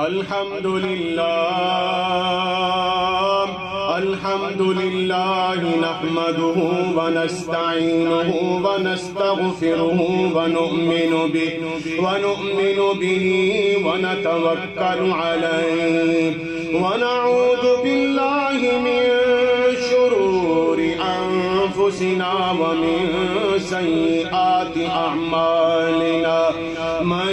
الحمد لله الحمد لله نحمده ونستعينه ونستغفره ونؤمن به ونؤمن به ونتوكل عليه. ونعوذ بالله من شرور أنفسنا ومن سيئات أعمالنا. من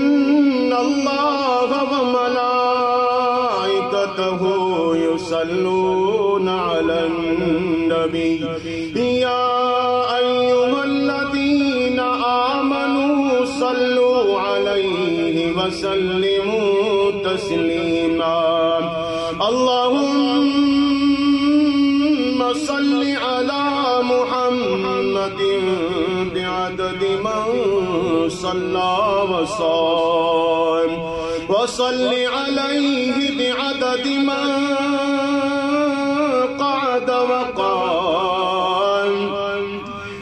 وملائكته يصلون على النبي. يا أيها الذين آمنوا صلوا عليه وسلموا تسليما. اللهم صل على محمد بعدد من صلى وصام. وصل عليه من قعد وقام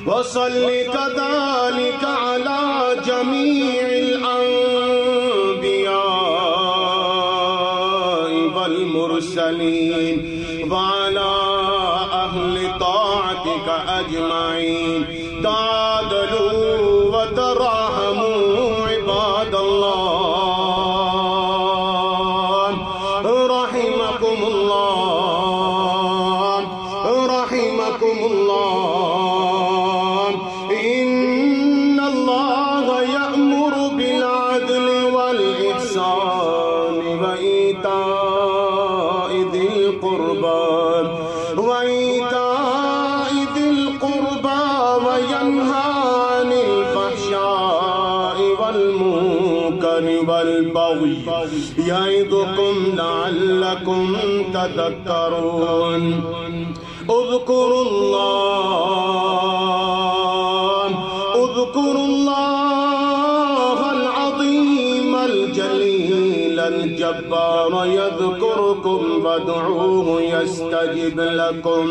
وصل كذلك على جميع الأنبياء والمرسلين وعلى أهل طاعتك أجمعين. تعادلوا رحمكم الله. رحمكم الله. إن الله يأمر بالعدل والإحسان وإيتاء ذي القربى. وإيتاء ذي القربى وينهى عن الفحشاء والمنكر. والبغي يعظكم لعلكم تذكرون. اذكروا الله اذكروا الله العظيم الجليل الجبار. يذكركم فادعوه يستجب لكم.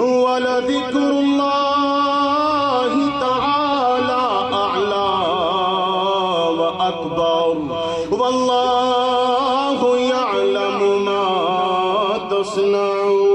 ولذكر الله وأكبر والله يعلم ما تصنعون.